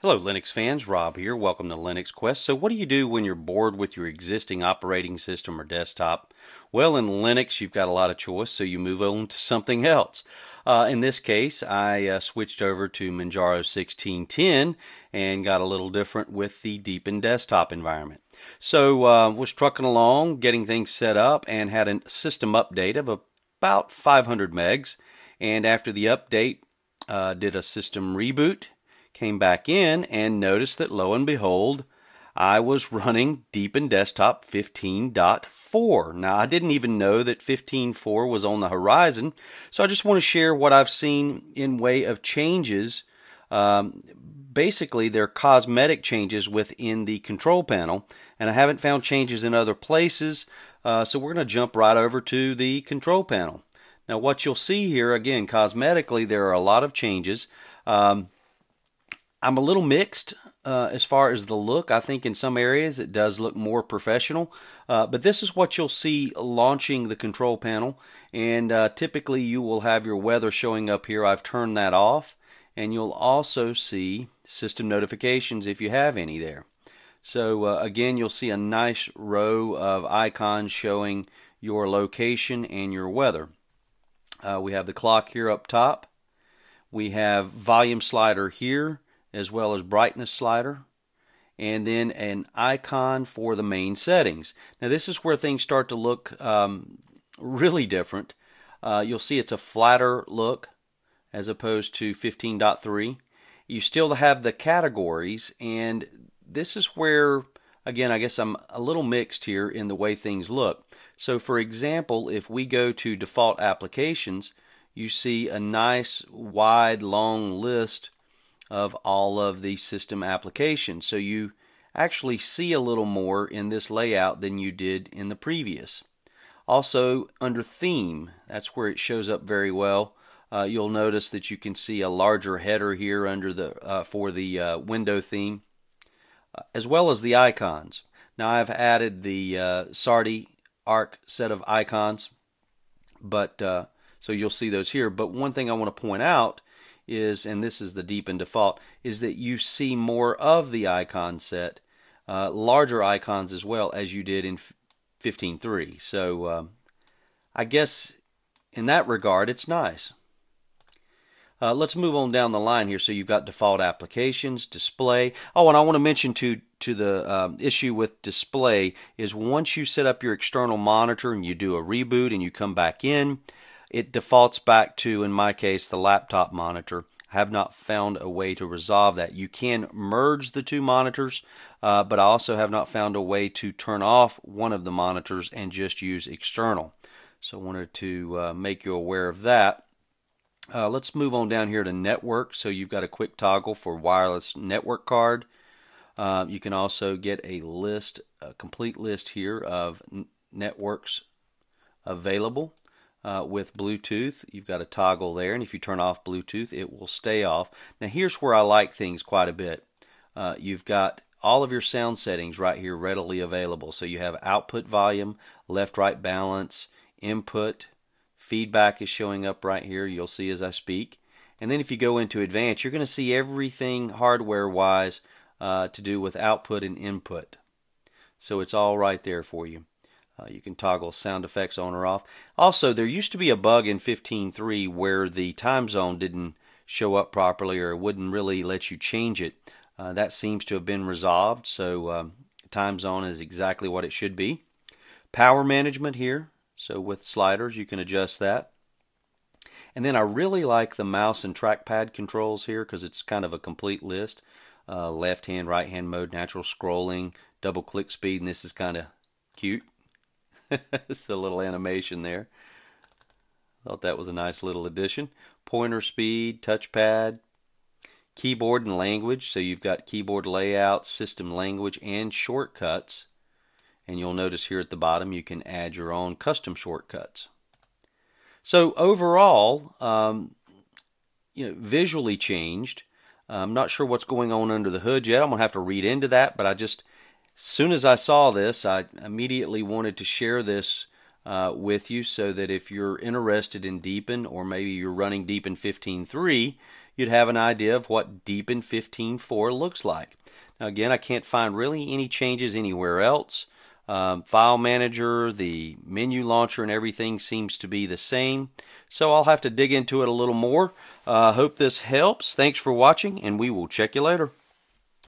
Hello Linux fans, Rob here. Welcome to Linux Quest. So what do you do when you're bored with your existing operating system or desktop? Well, in Linux you've got a lot of choice, so you move on to something else. Uh, in this case, I uh, switched over to Manjaro 1610 and got a little different with the Deepin desktop environment. So uh, was trucking along, getting things set up, and had a system update of about 500 megs. And after the update, uh, did a system reboot came back in and noticed that lo and behold, I was running Deepin Desktop 15.4. Now, I didn't even know that 15.4 was on the horizon, so I just want to share what I've seen in way of changes. Um, basically, they're cosmetic changes within the control panel, and I haven't found changes in other places, uh, so we're going to jump right over to the control panel. Now, what you'll see here, again, cosmetically, there are a lot of changes. Um, I'm a little mixed uh, as far as the look. I think in some areas it does look more professional, uh, but this is what you'll see launching the control panel. And uh, typically you will have your weather showing up here. I've turned that off. And you'll also see system notifications if you have any there. So uh, again, you'll see a nice row of icons showing your location and your weather. Uh, we have the clock here up top. We have volume slider here as well as brightness slider and then an icon for the main settings. Now this is where things start to look um, really different. Uh, you'll see it's a flatter look as opposed to 15.3. You still have the categories and this is where again I guess I'm a little mixed here in the way things look. So for example if we go to default applications you see a nice wide long list of all of the system applications. So you actually see a little more in this layout than you did in the previous. Also under theme, that's where it shows up very well. Uh, you'll notice that you can see a larger header here under the uh, for the uh, window theme, uh, as well as the icons. Now I've added the uh, Sardi arc set of icons, but uh, so you'll see those here. But one thing I want to point out is, and this is the Deepin default, is that you see more of the icon set, uh, larger icons as well as you did in 15.3. So um, I guess in that regard, it's nice. Uh, let's move on down the line here. So you've got default applications, display. Oh, and I want to mention to to the um, issue with display is once you set up your external monitor and you do a reboot and you come back in, it defaults back to, in my case, the laptop monitor. I have not found a way to resolve that. You can merge the two monitors, uh, but I also have not found a way to turn off one of the monitors and just use external. So I wanted to uh, make you aware of that. Uh, let's move on down here to network. So you've got a quick toggle for wireless network card. Uh, you can also get a list, a complete list here of networks available uh, with Bluetooth. You've got a toggle there, and if you turn off Bluetooth, it will stay off. Now, here's where I like things quite a bit. Uh, you've got all of your sound settings right here readily available. So you have output volume, left right balance, input, feedback is showing up right here. You'll see as I speak. And then if you go into advanced, you're going to see everything hardware wise uh, to do with output and input. So it's all right there for you. Uh, you can toggle sound effects on or off. Also, there used to be a bug in 15.3 where the time zone didn't show up properly or wouldn't really let you change it. Uh, that seems to have been resolved, so um, time zone is exactly what it should be. Power management here, so with sliders you can adjust that. And then I really like the mouse and trackpad controls here because it's kind of a complete list. Uh, left hand, right hand mode, natural scrolling, double click speed, and this is kind of cute. it's a little animation there. I thought that was a nice little addition. Pointer speed, touchpad, keyboard and language. So you've got keyboard layout, system language, and shortcuts. And you'll notice here at the bottom you can add your own custom shortcuts. So overall, um, you know, visually changed. I'm not sure what's going on under the hood yet. I'm going to have to read into that, but I just soon as I saw this, I immediately wanted to share this uh, with you so that if you're interested in Deepin or maybe you're running Deepin 15.3, you'd have an idea of what Deepin 15.4 looks like. Now again, I can't find really any changes anywhere else. Um, file manager, the menu launcher, and everything seems to be the same. So I'll have to dig into it a little more. I uh, hope this helps. Thanks for watching, and we will check you later.